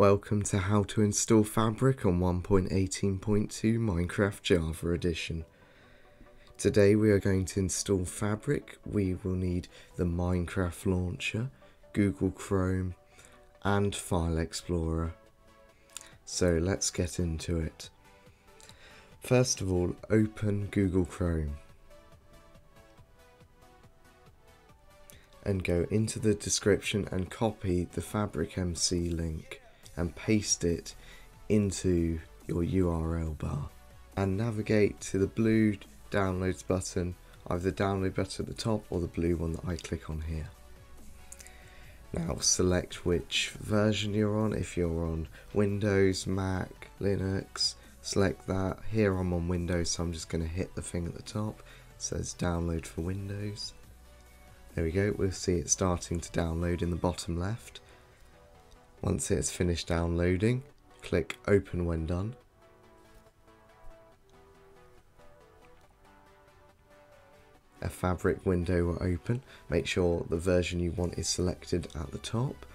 Welcome to how to install Fabric on 1.18.2 Minecraft Java Edition. Today we are going to install Fabric. We will need the Minecraft launcher, Google Chrome and File Explorer. So let's get into it. First of all, open Google Chrome. and go into the description and copy the Fabric MC link and paste it into your URL bar. And navigate to the blue downloads button either the download button at the top or the blue one that I click on here. Now select which version you're on. If you're on Windows, Mac, Linux select that. Here I'm on Windows so I'm just going to hit the thing at the top. It says download for Windows. There we go, we'll see it starting to download in the bottom left. Once it's finished downloading, click open when done. A fabric window will open. Make sure the version you want is selected at the top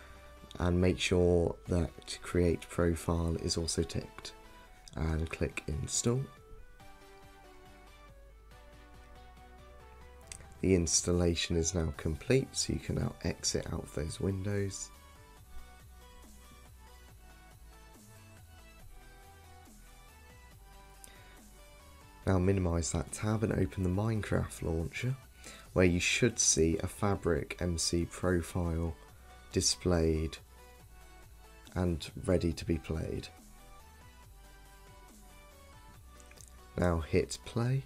and make sure that create profile is also ticked and click install. The installation is now complete, so you can now exit out of those windows. Now minimize that tab and open the Minecraft launcher, where you should see a Fabric MC profile displayed and ready to be played. Now hit play.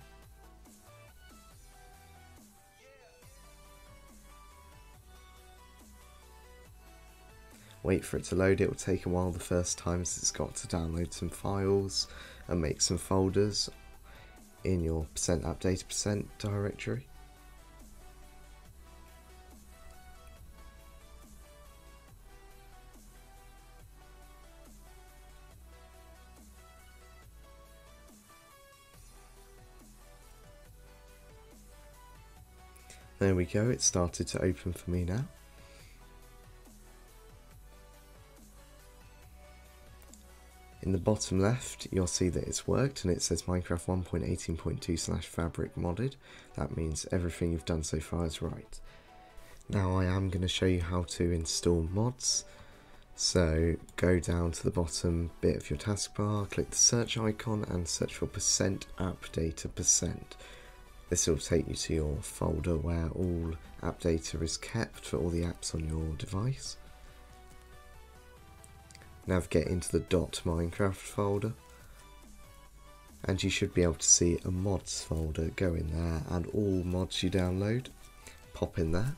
wait for it to load. It will take a while the first time it's got to download some files and make some folders in your percent app data percent directory. There we go, it started to open for me now. In the bottom left, you'll see that it's worked and it says Minecraft 1.18.2 slash fabric modded. That means everything you've done so far is right. Now I am going to show you how to install mods. So go down to the bottom bit of your taskbar, click the search icon and search for percent app data percent. This will take you to your folder where all app data is kept for all the apps on your device navigate into the .minecraft folder and you should be able to see a mods folder go in there and all mods you download pop in there.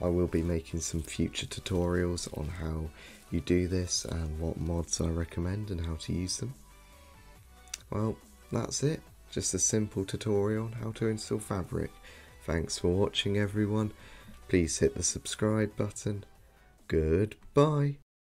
I will be making some future tutorials on how you do this and what mods I recommend and how to use them. Well, that's it. Just a simple tutorial on how to install Fabric. Thanks for watching everyone. Please hit the subscribe button. Goodbye.